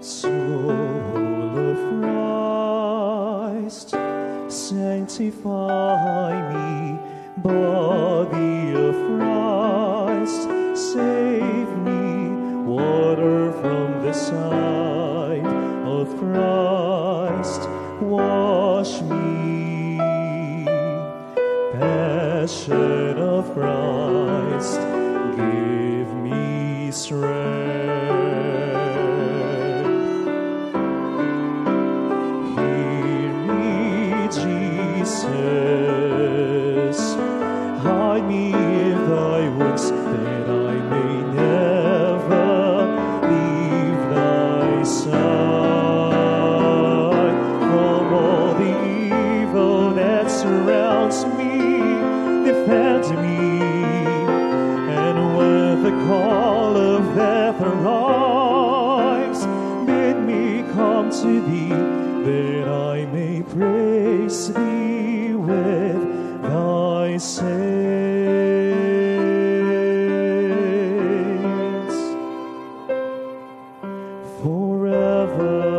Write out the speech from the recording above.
Soul of Christ, sanctify me. Body of Christ, save me. Water from the side of Christ, wash me. Passion of Christ, give me strength. lives. Bid me come to thee, that I may praise thee with thy saints forever.